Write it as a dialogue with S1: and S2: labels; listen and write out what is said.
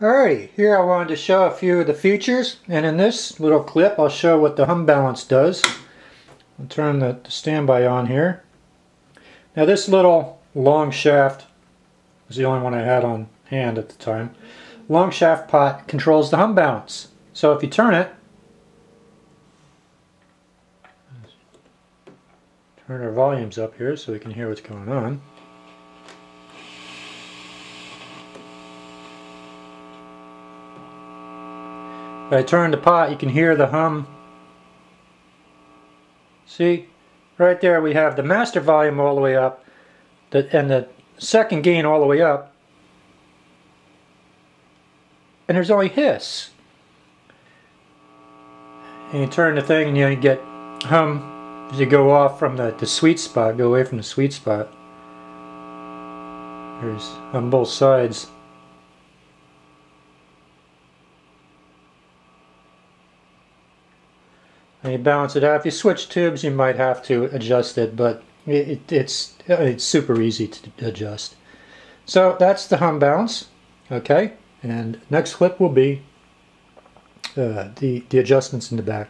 S1: Alrighty, here I wanted to show a few of the features and in this little clip I'll show what the hum balance does. I'll turn the, the standby on here. Now this little long shaft was the only one I had on hand at the time. Long shaft pot controls the hum balance. So if you turn it, turn our volumes up here so we can hear what's going on. If I turn the pot, you can hear the hum. See, right there we have the master volume all the way up the, and the second gain all the way up. And there's only hiss. And you turn the thing and you get hum as you go off from the, the sweet spot, go away from the sweet spot. There's on both sides. And you balance it out. If you switch tubes, you might have to adjust it, but it, it's it's super easy to adjust. So that's the hum balance. Okay, and next clip will be uh, the the adjustments in the back.